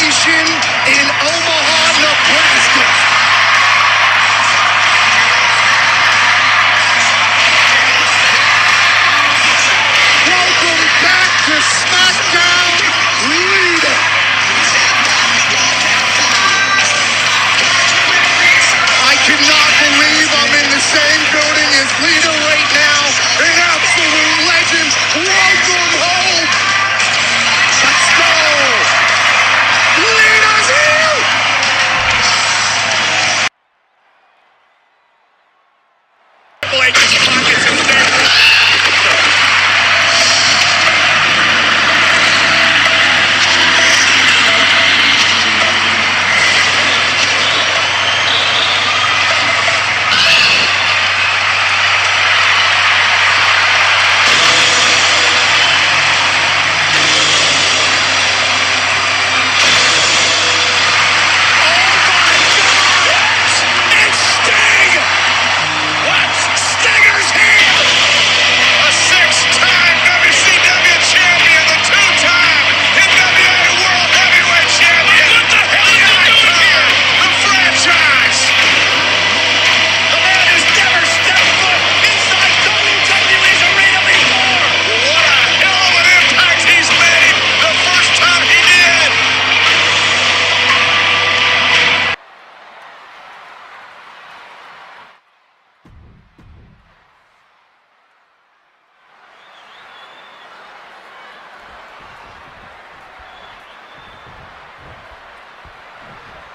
nation in Omaha, Nebraska.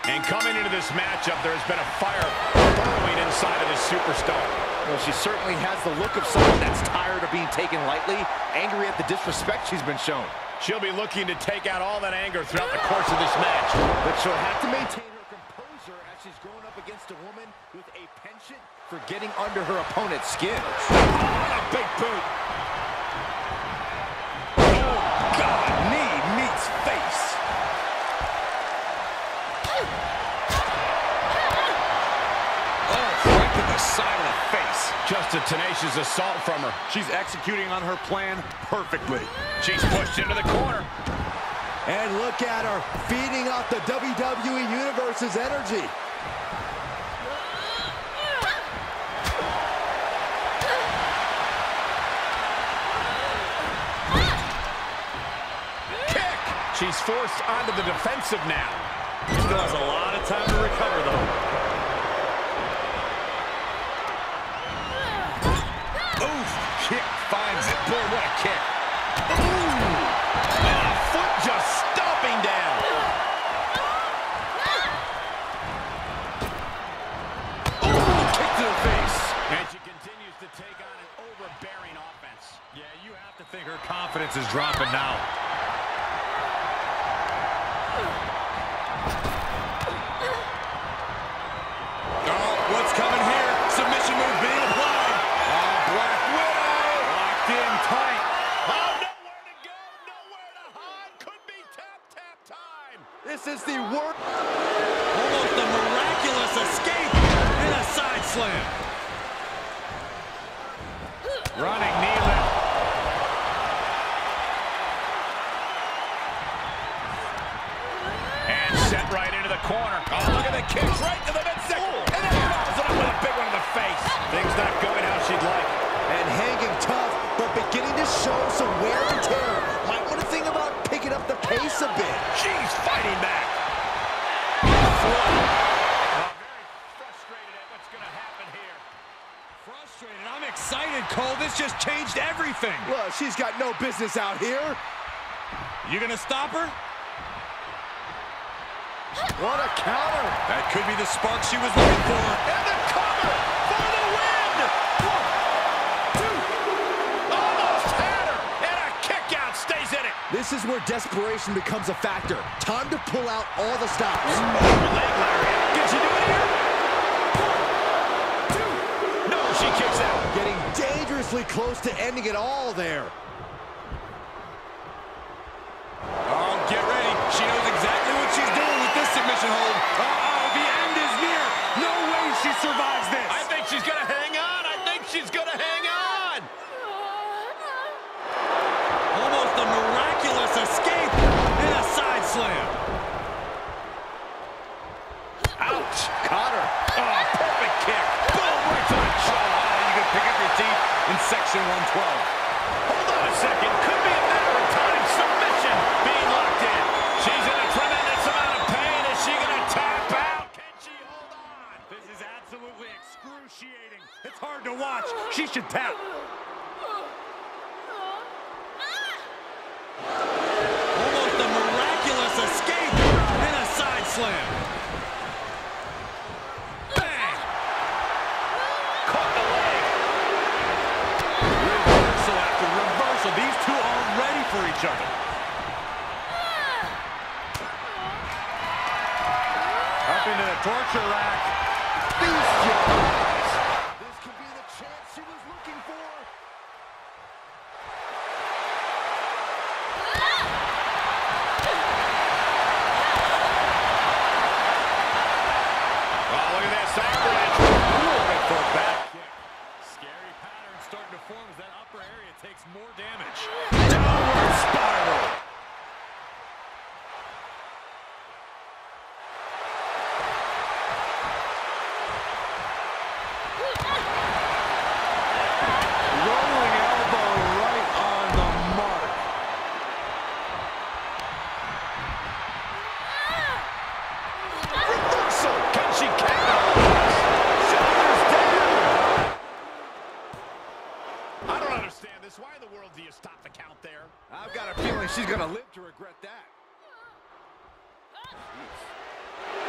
And coming into this matchup, there has been a fire burrowing inside of this superstar. Well, she certainly has the look of someone that's tired of being taken lightly, angry at the disrespect she's been shown. She'll be looking to take out all that anger throughout the course of this match. But she'll have to maintain her composure as she's going up against a woman with a penchant for getting under her opponent's skin. Oh, what a big boot. Oh, God, knee Right to the side of the face. Just a tenacious assault from her. She's executing on her plan perfectly. She's pushed into the corner. And look at her, feeding off the WWE Universe's energy. Kick. She's forced onto the defensive now. Still has a lot of time to recover, though. Kick finds it. Boy, what a kick. And a foot just stomping down. Ooh, Kick to the face. And she continues to take on an overbearing offense. Yeah, you have to think her confidence is dropping now. Corner. Oh, look at the kick right to the midsection. Oh. And then follows it up with a big one in the face. Things not going how she'd like. And hanging tough, but beginning to show some wear and tear. Might want to think about picking up the pace a bit. She's fighting back. Very frustrated at what's going to happen here. Frustrated. I'm excited, Cole. This just changed everything. Well, she's got no business out here. You gonna stop her? What a counter. That could be the spark she was looking for. And the cover for the win. One, two, almost had her. And a kick out stays in it. This is where desperation becomes a factor. Time to pull out all the stops. Leg lariat. Can she do it here? One, two. No, she kicks out. Getting dangerously close to ending it all there. Oh, get ready. She knows exactly what she's doing with this submission hold. Uh-oh, the end is near. No way she survives this. I think she's going to hang each other. Up into the torture rack. Beast got a feeling she's going to live to regret that.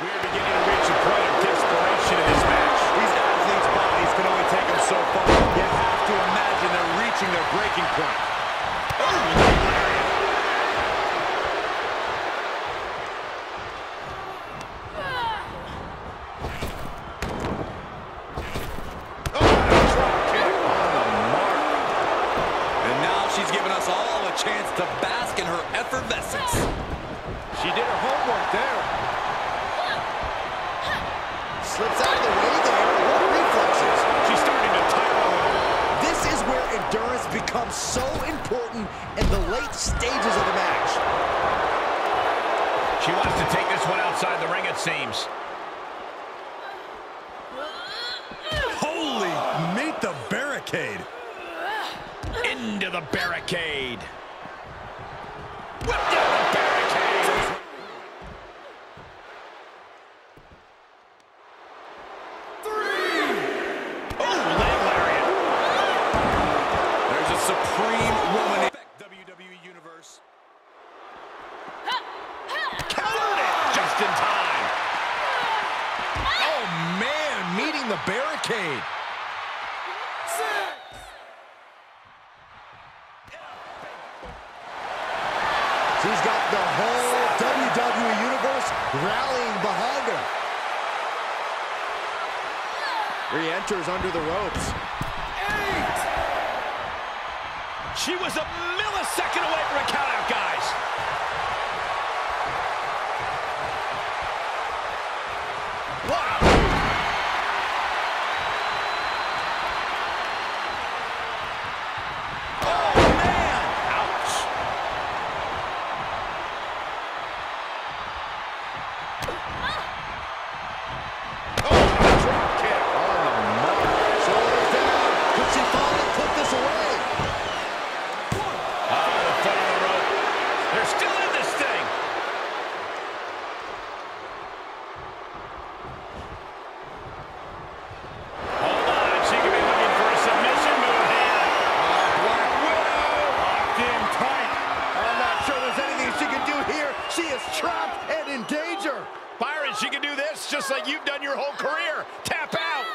We are beginning to reach a point of desperation in this match. These athletes' bodies can only take them so far. You have to imagine they're reaching their breaking point. Oh, in the late stages of the match. She wants to take this one outside the ring, it seems. Holy, meet the barricade. Into the barricade. She's got the whole WWE Universe rallying behind her. Re-enters under the ropes. She was a millisecond away from a countout, guys. Wow. Oh, man. Ouch. Oh, drop kick on the mark. Shoulders down. Could she finally put this away? Ah, the foot on the rope. They're still in this thing. Hold on, she could be looking for a submission move here. Black Widow locked in tight. I'm not sure there's anything she can do here. She is trapped and in danger. Byron, she can do this just like you've done your whole career. Tap out.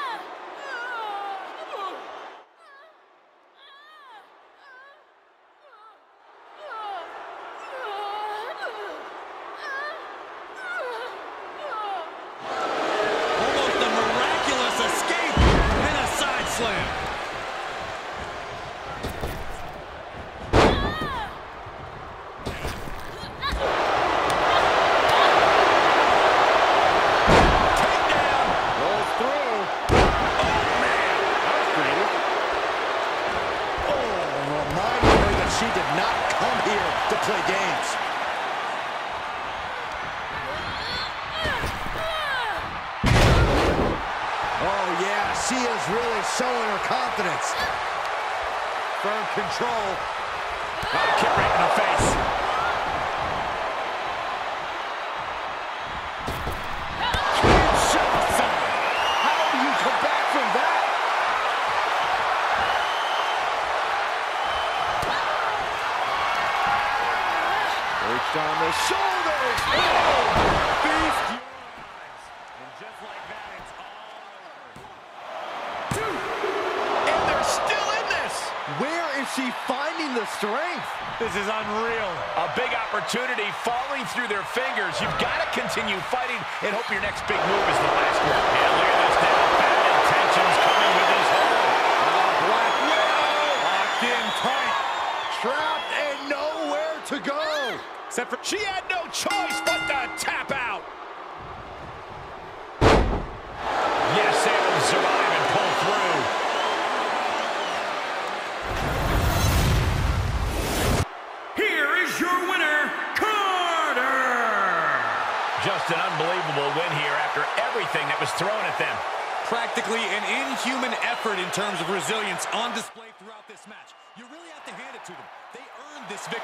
Almost a miraculous escape and a side slam. Takedown. Rolls through. Oh, man. That was creative. Oh, reminding her that she did not come here to play games. Oh, she is really showing her confidence. Firm control. Oh, kick right in the face. How do you come back from that? Perched on the shoulders. Oh, beast. And just like that, it's all over. And they're still in this. Where is she finding strength? This is unreal. A big opportunity falling through their fingers. You've got to continue fighting and hope your next big move is the last one. And look at this now. Bad intentions coming with his hold. Black Widow Locked in tight. trapped and nowhere to go. Except for She had no choice but to tap out. Inhuman effort in terms of resilience on display throughout this match. You really have to hand it to them. They earned this victory.